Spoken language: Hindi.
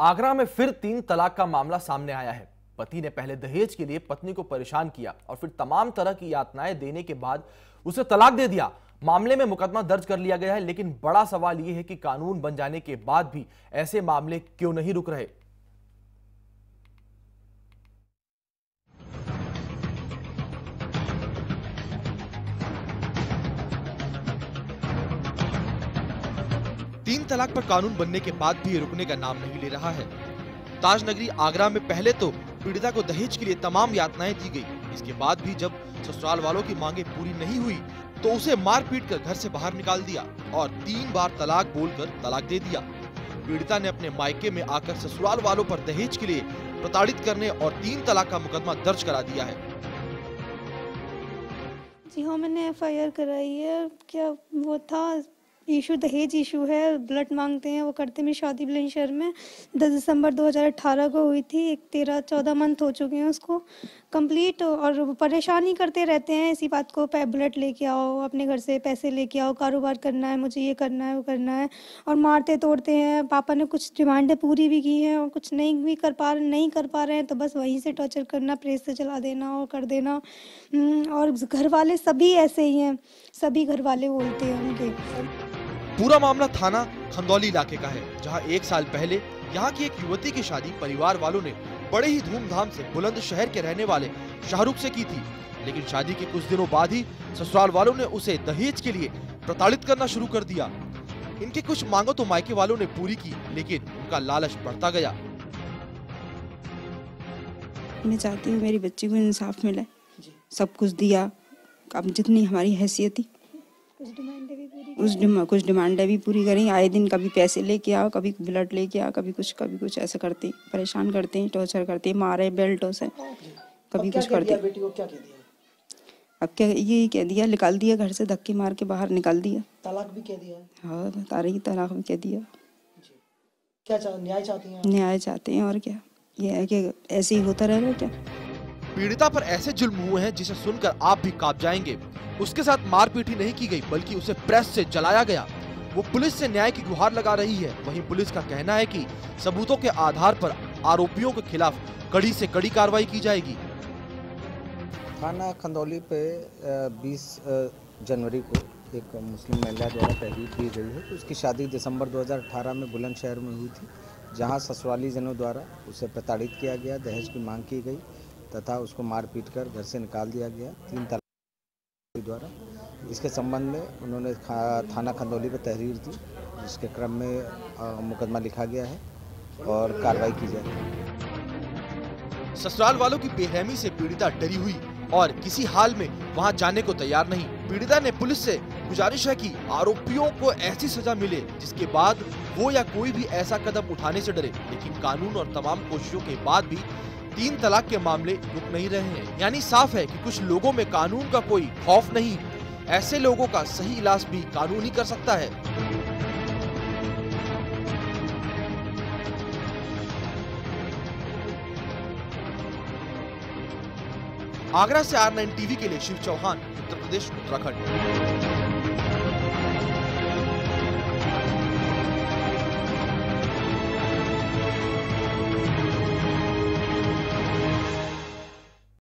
आगरा में फिर तीन तलाक का मामला सामने आया है। पति ने पहले दहेज के लिए पत्नी को परेशान किया और फिर तमाम तरह की यातनाएँ देने के बाद उसे तलाक दे दिया। मामले में मुकदमा दर्ज कर लिया गया है, लेकिन बड़ा सवाल यह है कि कानून बन जाने के बाद भी ऐसे मामले क्यों नहीं रुक रहे? तीन तलाक पर कानून बनने के बाद भी रुकने का नाम नहीं ले रहा है। ताजनगरी आगरा में पहले तो पीड़िता को दहेज के लिए तमाम यातनाएँ दी गई। इसके बाद भी जब ससुराल वालों की मांगे पूरी नहीं हुई तो उसे मार पीट कर घर से बाहर निकाल दिया और तीन बार तलाक बोलकर तलाक दे दिया। पीड़िता ने अपने मायके में आकर ससुराल वालों पर दहेज के लिए प्रताड़ित करने और तीन तलाक का मुकदमा दर्ज करा दिया है। जी हाँ मैंने एफ़ कराई है। क्या वो था? इशू दहेज इशू है ब्लड मांगते हैं वो करते मेरी शादी बुलंदशहर में। 10 दिसंबर 2018 को हुई थी एक तेरह चौदह मंथ हो चुके हैं उसको। कंप्लीट और परेशान ही करते रहते हैं इसी बात को बुलेट लेके आओ अपने घर से पैसे लेके आओ कारोबार करना है मुझे ये करना है वो करना है। और मारते तोड़ते हैं पापा ने कुछ डिमांडें पूरी भी की हैं और कुछ नहीं भी कर पा नहीं कर पा रहे हैं तो बस वहीं से टॉर्चर करना प्रेस से चला देना और कर देना। हम्म, और घर वाले सभी ऐसे ही हैं सभी घर वाले बोलते हैं उनके। पूरा मामला थाना खंदौली इलाके का है जहाँ एक साल पहले यहाँ की एक युवती की शादी परिवार वालों ने बड़े ही धूमधाम से बुलंद शहर के रहने वाले शाहरुख से की थी। लेकिन शादी के कुछ दिनों बाद ही ससुराल वालों ने उसे दहेज के लिए प्रताड़ित करना शुरू कर दिया। इनकी कुछ मांगों तो मायके वालों ने पूरी की लेकिन उनका लालच बढ़ता गया। मैं चाहती हूँ मेरी बच्ची को इंसाफ मिले। सब कुछ दिया। अब जितनी हमारी हैसियत थी। उस डिमा, कुछ डिमांडें भी पूरी करें आए दिन कभी पैसे लेके आओ कभी ब्लड लेके आओ कभी कुछ कभी कुछ ऐसा करते परेशान करते हैं टॉर्चर करते हैं मारे बेल्टों से कभी कुछ करते बेटी को क्या कह दिया? अब क्या ये कह दिया निकाल दिया घर से धक्के मार के बाहर निकाल दिया। तलाक भी कह दिया? हाँ बता रही तलाक भी कह दिया। क्या न्याय चाहती हैं न्याय चाहते हैं और क्या? ये है कि ऐसे ही होता रहेगा क्या? पीड़िता पर ऐसे जुल्म हुए हैं जिसे सुनकर आप भी काँप जाएँगे। उसके साथ मारपीट ही नहीं की गई, बल्कि उसे प्रेस से जलाया गया। वो पुलिस से न्याय की गुहार लगा रही है। वहीं पुलिस का कहना है कि सबूतों के आधार पर आरोपियों के खिलाफ कड़ी से कड़ी कार्रवाई की जाएगी। थाना खंदौली पे 20 जनवरी को एक मुस्लिम महिला द्वारा तहरीर की गई है। उसकी शादी दिसंबर 2018 में बुलंदशहर में हुई थी, जहाँ ससुराली जनों द्वारा उसे प्रताड़ित किया गया, दहेज की मांग की गई, तथा उसको मारपीट कर घर से निकाल दिया गया। तीन तलाक द्वारा। इसके संबंध में उन्होंने थाना खंदौली पर तहरीर दी, जिसके क्रम में मुकदमा लिखा गया है और कार्रवाई की जाएगी। ससुराल वालों की बेरहमी से पीड़िता डरी हुई और किसी हाल में वहाँ जाने को तैयार नहीं। पीड़िता ने पुलिस से गुजारिश है कि आरोपियों को ऐसी सजा मिले, जिसके बाद वो या कोई भी ऐसा कदम उठाने से डरे। लेकिन कानून और तमाम कोशिशों के बाद भी तीन तलाक के मामले रुक नहीं रहे हैं। यानी साफ़ है कि कुछ लोगों में कानून का कोई खौफ नहीं। ऐसे लोगों का सही इलाज भी कानून ही कर सकता है। आगरा से आर नाइन टीवी के लिए शिव चौहान, उत्तर प्रदेश, उत्तराखंड।